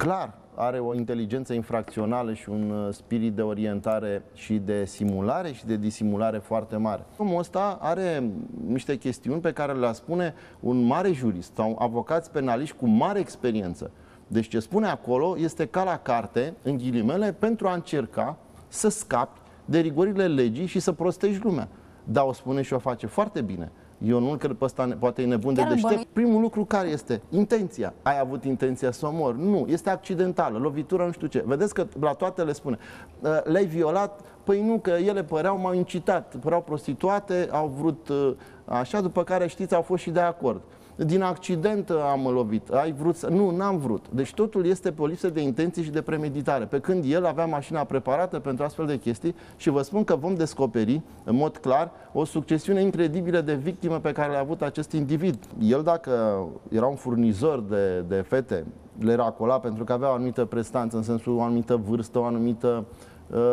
clar are o inteligență infracțională și un uh, spirit de orientare și de simulare și de disimulare foarte mare. Omul ăsta are niște chestiuni pe care le spune un mare jurist sau avocați penaliști cu mare experiență. Deci ce spune acolo este ca la carte, în ghilimele, pentru a încerca să scapi de rigorile legii și să prostești lumea. Dar o spune și o face foarte bine. Eu nu cred pe ăsta, poate e nebun de deștept. Primul lucru care este? Intenția. Ai avut intenția să omori? Nu, este accidentală, lovitura nu știu ce. Vedeți că la toate le spune. Uh, le-ai violat? Păi nu, că ele păreau, m-au incitat, păreau prostituate, au vrut uh, așa, după care știți, au fost și de acord din accident am lovit, ai vrut să... Nu, n-am vrut. Deci totul este pe o lipsă de intenție și de premeditare. Pe când el avea mașina preparată pentru astfel de chestii și vă spun că vom descoperi în mod clar o succesiune incredibilă de victime pe care le-a avut acest individ. El dacă era un furnizor de, de fete, le racola pentru că avea o anumită prestanță, în sensul o anumită vârstă, o anumită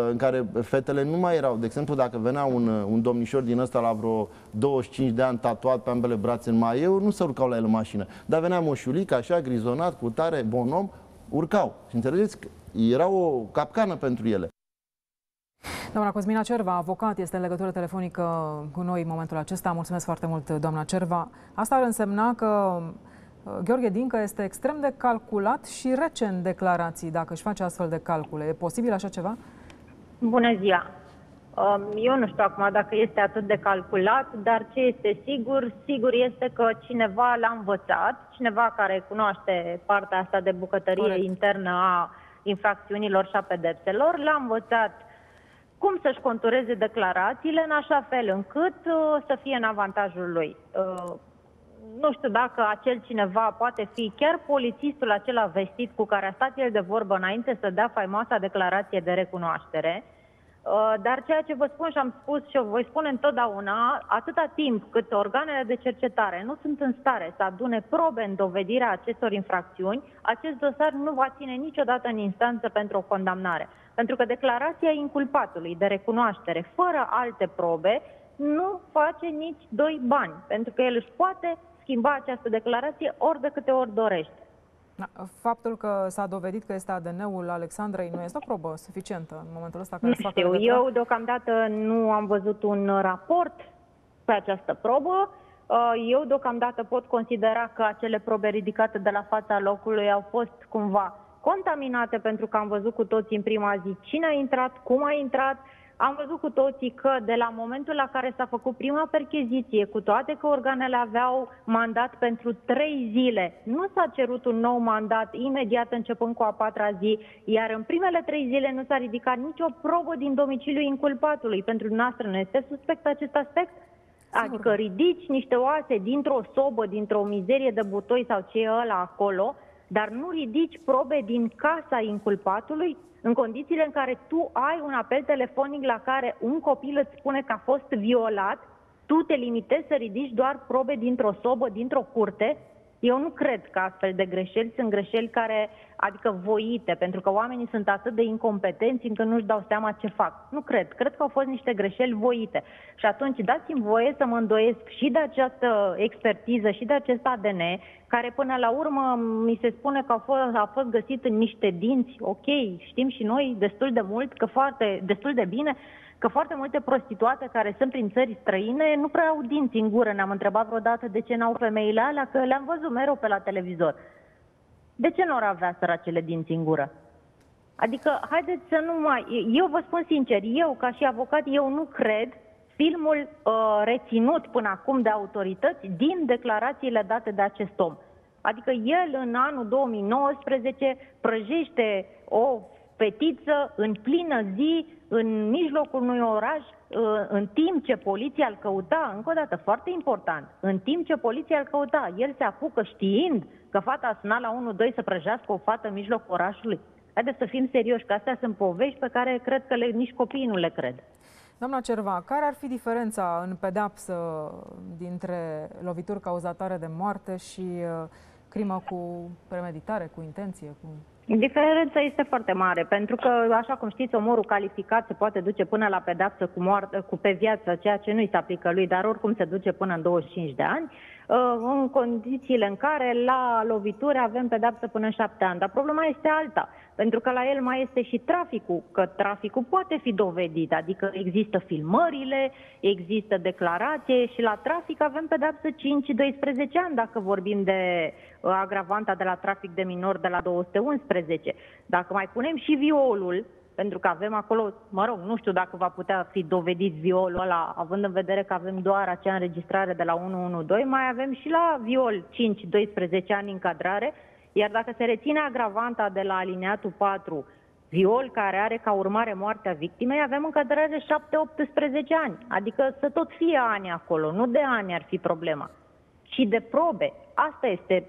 în care fetele nu mai erau. De exemplu, dacă venea un, un domnișor din ăsta la vreo 25 de ani tatuat pe ambele brațe în maieu, nu se urcau la el în mașină. Dar venea moșulic, așa, grizonat, cu tare, bon om, urcau. Și înțelegeți? Era o capcană pentru ele. Doamna Cosmina Cerva, avocat, este în legătură telefonică cu noi în momentul acesta. Mulțumesc foarte mult, doamna Cerva. Asta ar însemna că uh, Gheorghe Dincă este extrem de calculat și rece în declarații, dacă își face astfel de calcule. E posibil așa ceva? Bună ziua! Um, eu nu știu acum dacă este atât de calculat, dar ce este sigur, sigur este că cineva l-a învățat, cineva care cunoaște partea asta de bucătărie Corect. internă a infracțiunilor și a pedepselor, l-a învățat cum să-și contureze declarațiile în așa fel încât uh, să fie în avantajul lui. Uh, nu știu dacă acel cineva poate fi chiar polițistul acela vestit cu care a stat el de vorbă înainte să dea faimoasa declarație de recunoaștere, uh, dar ceea ce vă spun și am spus și o voi spune întotdeauna, atâta timp cât organele de cercetare nu sunt în stare să adune probe în dovedirea acestor infracțiuni, acest dosar nu va ține niciodată în instanță pentru o condamnare. Pentru că declarația inculpatului de recunoaștere, fără alte probe, nu face nici doi bani, pentru că el își poate schimba această declarație ori de câte ori dorește. Da, faptul că s-a dovedit că este ADN-ul Alexandrei nu este o probă suficientă în momentul ăsta? Care nu știu, eu deocamdată nu am văzut un raport pe această probă. Uh, eu deocamdată pot considera că acele probe ridicate de la fața locului au fost cumva contaminate pentru că am văzut cu toții în prima zi cine a intrat, cum a intrat, am văzut cu toții că de la momentul la care s-a făcut prima percheziție, cu toate că organele aveau mandat pentru trei zile, nu s-a cerut un nou mandat imediat începând cu a patra zi, iar în primele trei zile nu s-a ridicat nicio probă din domiciliul inculpatului. Pentru noastră nu este suspect acest aspect? Sigur. Adică ridici niște oase dintr-o sobă, dintr-o mizerie de butoi sau ce e ăla acolo, dar nu ridici probe din casa inculpatului, în condițiile în care tu ai un apel telefonic la care un copil îți spune că a fost violat, tu te limitezi să ridici doar probe dintr-o sobă, dintr-o curte, eu nu cred că astfel de greșeli sunt greșeli care, adică voite, pentru că oamenii sunt atât de incompetenți încât nu-și dau seama ce fac. Nu cred. Cred că au fost niște greșeli voite. Și atunci dați-mi voie să mă îndoiesc și de această expertiză și de acest ADN, care până la urmă mi se spune că a fost, a fost găsit în niște dinți, ok, știm și noi destul de mult, că foarte, destul de bine, că foarte multe prostituate care sunt prin țări străine nu prea au dinți în gură. Ne-am întrebat vreodată de ce n-au femeile alea, că le-am văzut mereu pe la televizor. De ce nu ar avea săracele dinți în gură? Adică, haideți să nu mai... Eu vă spun sincer, eu, ca și avocat, eu nu cred filmul uh, reținut până acum de autorități din declarațiile date de acest om. Adică el în anul 2019 prăjește o fetiță în plină zi, în mijlocul unui oraș, ă, în timp ce poliția îl căuta, încă o dată, foarte important, în timp ce poliția îl căuta, el se apucă știind că fata a sunat la 1-2 să prăjească o fată în mijlocul orașului. Haideți să fim serioși, că astea sunt povești pe care cred că le, nici copiii nu le cred. Doamna Cerva, care ar fi diferența în pedapsă dintre lovituri cauzatoare de moarte și uh, crimă cu premeditare, cu intenție? Cu... Diferența este foarte mare, pentru că, așa cum știți, omorul calificat se poate duce până la pedapsă cu, moarte, cu pe viață, ceea ce nu-i se aplică lui, dar oricum se duce până în 25 de ani. În condițiile în care la lovituri avem pedapsă până în șapte ani. Dar problema este alta, pentru că la el mai este și traficul, că traficul poate fi dovedit, adică există filmările, există declarație și la trafic avem pedapsă 5-12 ani dacă vorbim de uh, agravanta de la trafic de minor de la 211. Dacă mai punem și violul, pentru că avem acolo, mă rog, nu știu dacă va putea fi dovedit violul ăla, având în vedere că avem doar acea înregistrare de la 112, mai avem și la viol 5-12 ani încadrare, iar dacă se reține agravanta de la alineatul 4, viol care are ca urmare moartea victimei, avem încadrare de 7-18 ani, adică să tot fie ani acolo, nu de ani ar fi problema, și de probe. Asta este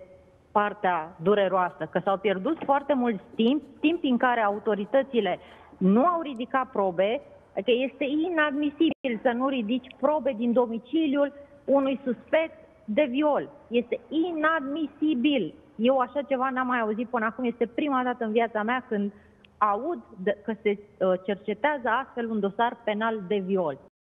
partea dureroasă, că s-au pierdut foarte mult timp, timp în care autoritățile nu au ridicat probe, că este inadmisibil să nu ridici probe din domiciliul unui suspect de viol. Este inadmisibil. Eu așa ceva n-am mai auzit până acum. Este prima dată în viața mea când aud că se uh, cercetează astfel un dosar penal de viol.